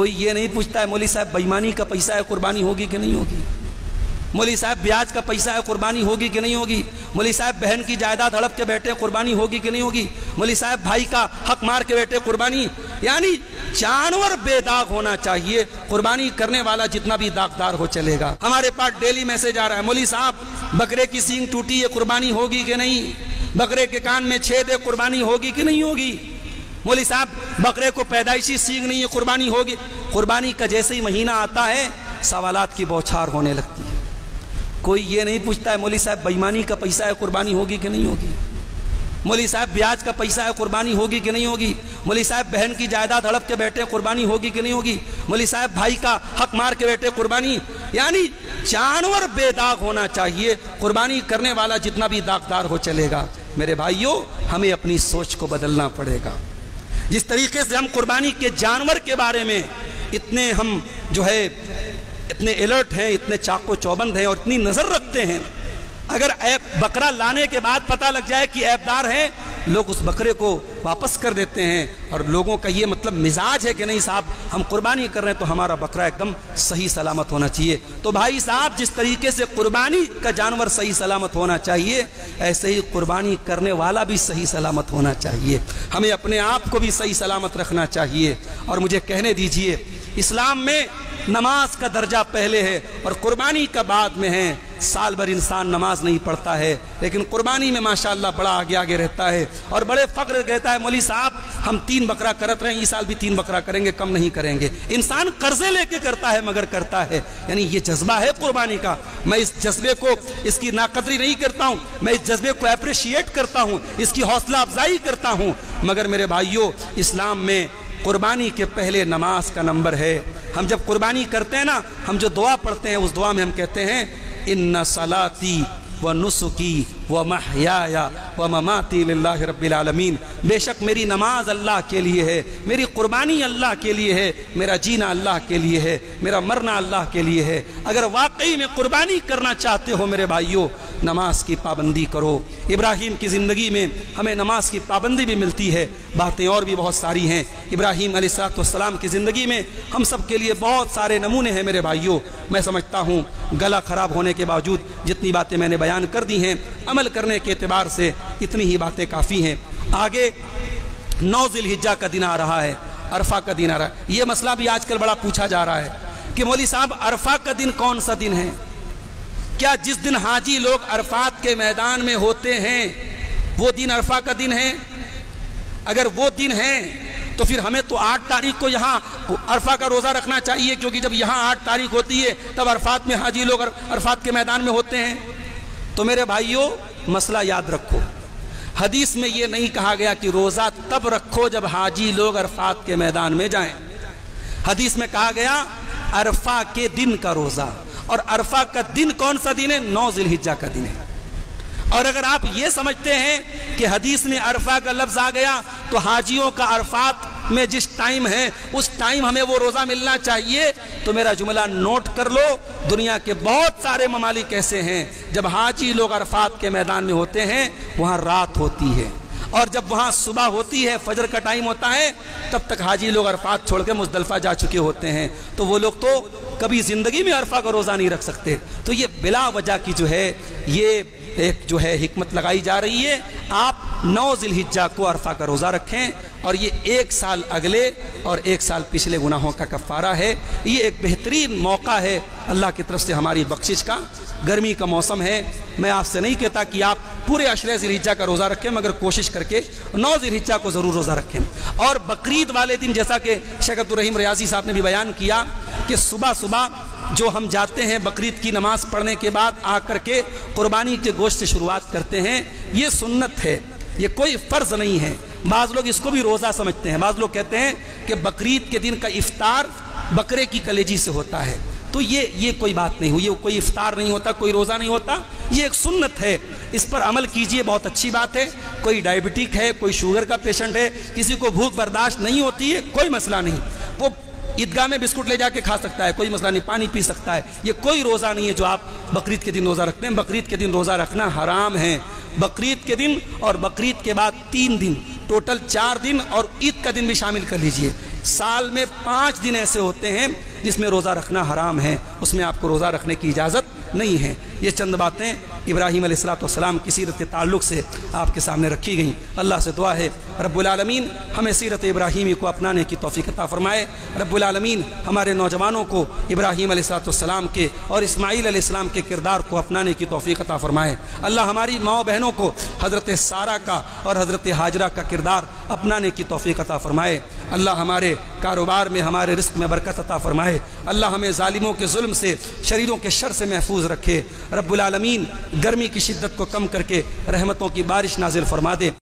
कोई ये नहीं पूछता है मौली साहब, बेईमानी का पैसा है, कुर्बानी होगी कि नहीं होगी? मौली साहब, ब्याज का पैसा है, कुर्बानी होगी कि नहीं होगी? मौली साहब, बहन की जायदाद हड़प के बैठे, कुर्बानी होगी कि नहीं होगी? मौली साहब, भाई का हक मार के बैठे, कुर्बानी? यानी जानवर बेदाग होना चाहिए, कुर्बानी करने वाला जितना भी दागदार हो चलेगा। हमारे पास डेली मैसेज आ रहा है मौली साहब, बकरे की सींग टूटी है, कुर्बानी होगी कि नहीं? बकरे के कान में छेद है, कुर्बानी होगी कि नहीं होगी? मौली साहब, बकरे को पैदाइशी सींग नहीं है, कुर्बानी होगी। कुर्बानी का जैसे ही महीना आता है, सवालात की बौछार होने लगती है। कोई ये नहीं पूछता है मोली साहब, बेईमानी का पैसा है, कुर्बानी होगी कि नहीं होगी? मोली साहब, ब्याज का पैसा है, कुर्बानी होगी कि नहीं होगी? मोली साहब, बहन की जायदाद हड़प के बैठे, कुर्बानी होगी कि नहीं होगी? मोली साहब, भाई का हक मार के बैठे, कुर्बानी। यानी जानवर बेदाग होना चाहिए। कुर्बानी करने वाला जितना भी दागदार हो चलेगा। मेरे भाइयों, हमें अपनी सोच को बदलना पड़ेगा। जिस तरीके से हम कुर्बानी के जानवर के बारे में इतने हम जो है, इतने अलर्ट हैं, इतने चाको चौबंद हैं और इतनी नज़र रखते हैं। अगर ऐप बकरा लाने के बाद पता लग जाए कि ऐपदार है लोग उस बकरे को वापस कर देते हैं और लोगों का ये मतलब मिजाज है कि नहीं साहब, हम कुर्बानी कर रहे हैं तो हमारा बकरा एकदम सही सलामत होना चाहिए। तो भाई साहब, जिस तरीके से कुर्बानी का जानवर सही सलामत होना चाहिए, ऐसे ही कुर्बानी करने वाला भी सही सलामत होना चाहिए। हमें अपने आप को भी सही सलामत रखना चाहिए। और मुझे कहने दीजिए, इस्लाम में नमाज़ का दर्जा पहले है और कुर्बानी का बाद में है। साल भर इंसान नमाज़ नहीं पढ़ता है, लेकिन कुर्बानी में माशाल्लाह बड़ा आगे आगे रहता है और बड़े फक्र कहता है, मौली साहब, हम तीन बकरा करत रहे इस साल भी तीन बकरा करेंगे, कम नहीं करेंगे। इंसान कर्जे लेके करता है, मगर करता है। यानी ये जज्बा है कुर्बानी का। मैं इस जज्बे को, इसकी नाकदरी नहीं करता हूँ, मैं इस जज्बे को अप्रिशिएट करता हूँ, इसकी हौसला अफजाई करता हूँ। मगर मेरे भाइयों, इस्लाम में कुर्बानी के पहले नमाज़ का नंबर है। हम जब कुर्बानी करते हैं ना, हम जो दुआ पढ़ते हैं, उस दुआ में हम कहते हैं इन सलाती व नुसुकी व महयाया व ममाती रब्बिल बेशक मेरी नमाज़ अल्लाह के लिए है, मेरी कुर्बानी अल्लाह के लिए है, मेरा जीना अल्लाह के लिए है, मेरा मरना अल्लाह के लिए है। अगर वाकई में कुर्बानी करना चाहते हो मेरे भाइयों नमाज़ की पाबंदी करो। इब्राहिम की ज़िंदगी में हमें नमाज़ की पाबंदी भी मिलती है। बातें और भी बहुत सारी हैं। इब्राहिम सलाम की ज़िंदगी में हम सब के लिए बहुत सारे नमूने हैं मेरे भाइयों। मैं समझता हूँ, गला ख़राब होने के बावजूद जितनी बातें मैंने बयान कर दी हैं, अमल करने के अतबार से इतनी ही बातें काफ़ी हैं। आगे, नौ जिलहिजा का दिन आ रहा है, अरफा का दिन आ रहा है। ये मसला भी आजकल बड़ा पूछा जा रहा है कि मौली साहब, अरफा का दिन कौन सा दिन है? क्या जिस दिन हाजी लोग अरफात के मैदान में होते हैं, वो दिन अरफा का दिन है? अगर वो दिन है तो फिर हमें तो आठ तारीख को यहाँ अरफा का रोज़ा रखना चाहिए, क्योंकि जब यहाँ आठ तारीख होती है, तब अरफात में हाजी लोग अरफात के मैदान में होते हैं। तो मेरे भाइयों, मसला याद रखो। हदीस में ये नहीं कहा गया कि रोज़ा तब रखो जब हाजी लोग अरफात के मैदान में जाएँ। हदीस में कहा गया, अरफा के दिन का रोज़ा। और अरफा का दिन कौन सा दिन है? नौ जिलहिजा का दिन है। और अगर आप ये समझते हैं कि हदीस में अरफा का लफ्ज आ गया तो हाजियों का अरफात में जिस टाइम है, उस टाइम हमें वो रोज़ा मिलना चाहिए। तो मेरा जुमला नोट कर लो, दुनिया के बहुत सारे ममालिक ऐसे हैं, जब हाजी लोग अरफात के मैदान में होते हैं, वहाँ रात होती है। और जब वहाँ सुबह होती है, फजर का टाइम होता है, तब तक हाजी लोग अरफात छोड़ के मुजदलफा जा चुके होते हैं। तो वो लोग तो कभी ज़िंदगी में अरफा का रोज़ा नहीं रख सकते। तो ये बिला वजह की जो है, ये एक जो है हिकमत लगाई जा रही है। आप नौ जिलहिजा को अरफा का रोज़ा रखें और ये एक साल अगले और एक साल पिछले गुनाहों का कफ़ारा है। ये एक बेहतरीन मौका है अल्लाह की तरफ़ से हमारी बख्शिश का। गर्मी का मौसम है। मैं आपसे नहीं कहता कि आप पूरे अशरे जिलहिजा का रोज़ा रखें, मगर कोशिश करके नौ जिलहिजा को ज़रूर रोज़ा रखें। और बकरीद वाले दिन, जैसा कि शेख अब्दुलरहीम रियाजी साहब ने भी बयान किया कि सुबह सुबह जो हम जाते हैं बकरीद की नमाज़ पढ़ने के बाद आकर के कुर्बानी के गोश्त से शुरुआत करते हैं, ये सुन्नत है। ये कोई फ़र्ज़ नहीं है। बाज़ लोग इसको भी रोज़ा समझते हैं। बाज़ लोग कहते हैं कि बकरीद के दिन का इफ्तार बकरे की कलेजी से होता है। तो ये ये कोई बात नहीं हुई। ये कोई इफ्तार नहीं होता, कोई रोज़ा नहीं होता। ये एक सुन्नत है। इस पर अमल कीजिए, बहुत अच्छी बात है। कोई डायबिटिक है, कोई शुगर का पेशेंट है, किसी को भूख बर्दाश्त नहीं होती है, कोई मसला नहीं। वो ईदगाह में बिस्कुट ले जाके खा सकता है, कोई मसला नहीं, पानी पी सकता है। ये कोई रोज़ा नहीं है जो आप बकरीद के दिन रोज़ा रखते हैं। बकरीद के दिन रोज़ा रखना हराम है। बकरीद के दिन और बकरीद के बाद तीन दिन, टोटल चार दिन और ईद का दिन भी शामिल कर लीजिए। साल में पाँच दिन ऐसे होते हैं जिसमें रोज़ा रखना हराम है। उसमें आपको रोज़ा रखने की इजाज़त नहीं है। ये चंद बातें इब्राहिम सलाम की सीरत के ताल्लुक से आपके सामने रखी गई। अल्लाह से दुआ है, रब्बुल हमें सीरत इब्राहिमी को अपनाने की तोफ़ी अता फ़रमाए। रब्बुल हमारे नौजवानों को इब्राहिम सलाम के और इसमाईल के किरदार को अपनाने की तोफ़ी अता फ़रमाए। अल्लाह हमारी माओ बहनों को हज़रत सारा का और हज़रत हाजरा का किरदार अपनाने की तोफ़ी अता फ़रमाए। अल्लाह हमारे कारोबार में, हमारे रिस्क में बरकत अता फ़रमाए। अल्लाह हमें ालिमों के जुल्म से, शरीरों के शर से महफूज रखे। रब्बुल गर्मी की शिद्दत को कम करके रहमतों की बारिश नाजिल फरमा दे।